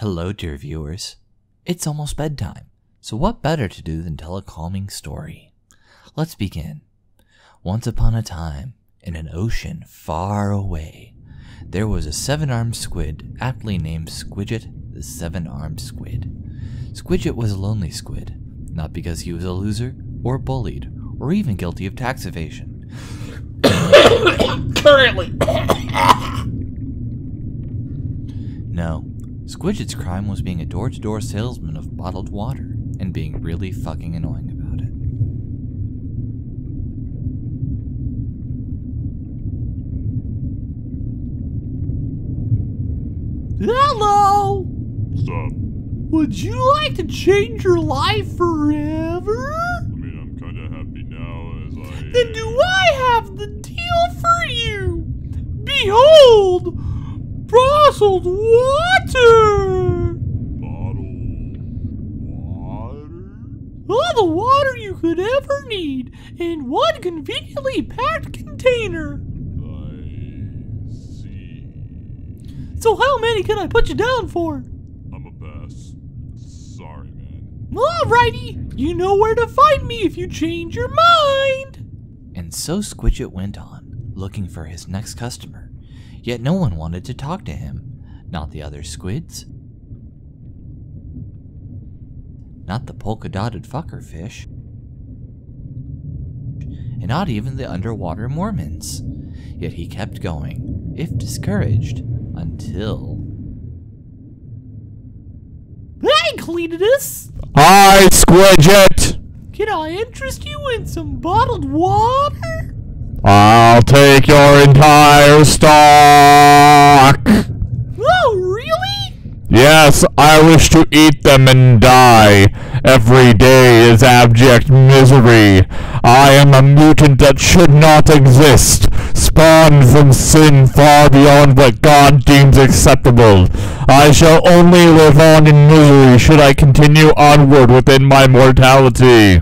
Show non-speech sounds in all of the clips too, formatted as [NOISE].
Hello, dear viewers. It's almost bedtime, so what better to do than tell a calming story? Let's begin. Once upon a time, in an ocean far away, there was a seven armed squid aptly named Squidget the Seven Armed Squid. Squidget was a lonely squid, not because he was a loser, or bullied, or even guilty of tax evasion. [COUGHS] Currently. [COUGHS] No, Squidget's crime was being a door to door salesman of bottled water and being really fucking annoying about it. Hello. What's up? Would you like to change your life forever? I mean, I'm kind of happy now as I. Then do I have the deal for you? Behold, bottled water. Bottled water? All the water you could ever need in one conveniently packed container. I see. So how many can I put you down for? I'm a pass. Sorry, man. Alrighty, you know where to find me if you change your mind. And so Squidget went on, looking for his next customer. Yet no one wanted to talk to him. Not the other squids. Not the polka dotted fucker fish. And not even the underwater Mormons. Yet he kept going, if discouraged, until. Hey, Cletus! Hi, Squidget! Can I interest you in some bottled water? I'll take your entire stock! Yes, I wish to eat them and die. Every day is abject misery. I am a mutant that should not exist, spawned from sin far beyond what God deems acceptable. I shall only live on in misery should I continue onward within my mortality.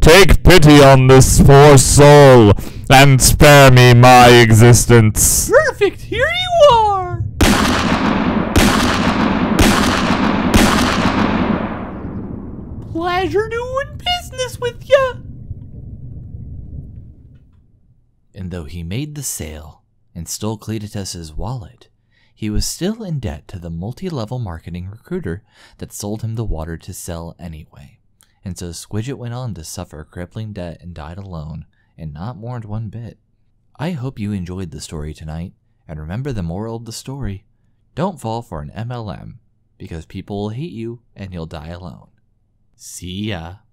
Take pity on this poor soul, and spare me my existence. Perfect, here you are! Pleasure doing business with ya! And though he made the sale and stole Cletus' wallet, he was still in debt to the multi level marketing recruiter that sold him the water to sell anyway. And so Squidget went on to suffer crippling debt and died alone, and not mourned one bit. I hope you enjoyed the story tonight, and remember the moral of the story don't fall for an MLM, because people will hate you and you'll die alone. See ya.